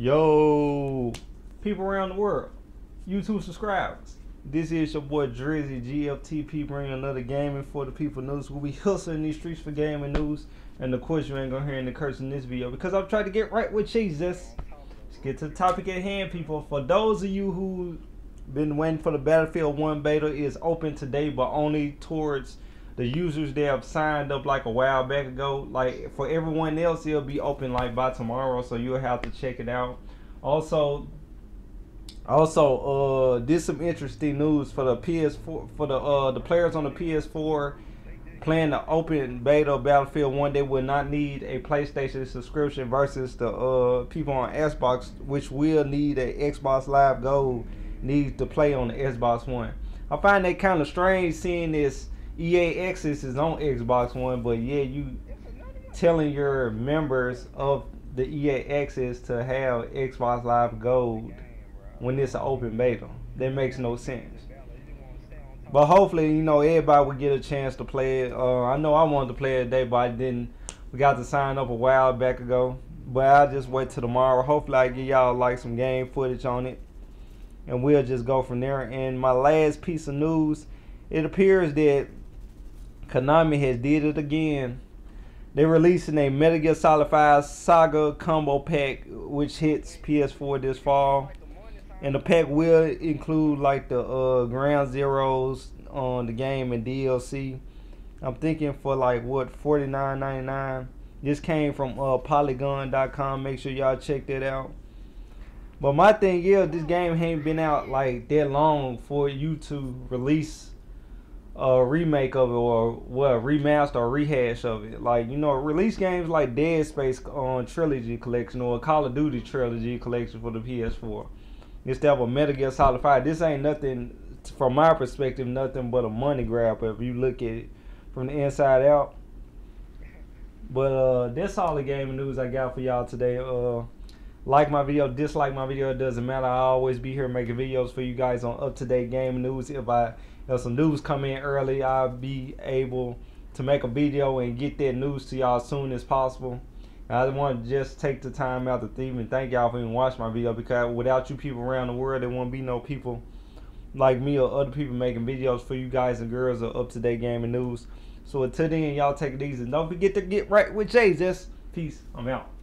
Yo, people around the world, YouTube subscribers. This is your boy Drezzy GFTP bringing another gaming for the people news. We'll be hustling these streets for gaming news. And of course, you ain't gonna hear any curse in this video because I'm trying to get right with Jesus. Let's get to the topic at hand, people. For those of you who been waiting for the Battlefield 1 beta is open today, but only towards the users that have signed up like a while back ago. Like for everyone else, it'll be open like by tomorrow, so you'll have to check it out. Also, also, uh, did some interesting news for the PS4 for the uh the players on the PS4 playing the open beta Battlefield One. They will not need a PlayStation subscription versus the uh people on Xbox, which will need a Xbox Live Gold needs to play on the Xbox One. I find that kind of strange seeing this EA Access is on Xbox One, but yeah, you telling your members of the EA Access to have Xbox Live Gold when it's an open beta. That makes no sense. But hopefully, you know, everybody will get a chance to play it. Uh, I know I wanted to play it today, but I didn't. We got to sign up a while back ago. But I'll just wait till tomorrow. Hopefully, I get y'all like some game footage on it. And we'll just go from there. And my last piece of news, it appears that Konami has did it again. They're releasing a Metal Gear Solid 5 Saga combo pack, which hits PS4 this fall. And the pack will include like the uh, Ground Zeroes on the game and DLC. I'm thinking for like what 49.99. This came from uh, Polygon.com. Make sure y'all check that out. But my thing is, this game ain't been out like that long for you to release a remake of it or what remaster or rehash of it. Like you know, release games like Dead Space on Trilogy Collection or Call of Duty Trilogy Collection for the PS4 instead of a Metal Gear Solid Five. This ain't nothing from my perspective, nothing but a money grab if you look at it from the inside out. But uh, that's all the gaming news I got for y'all today. Uh, like my video, dislike my video, it doesn't matter. I always be here making videos for you guys on up to date game news. If I if some news come in early, I'll be able to make a video and get that news to y'all as soon as possible. I want to just take the time out to even thank y'all for even watching my video because without you people around the world, there won't be no people like me or other people making videos for you guys and girls of up to date gaming news. So until then, y'all take it easy. Don't forget to get right with Jesus. Peace. I'm out.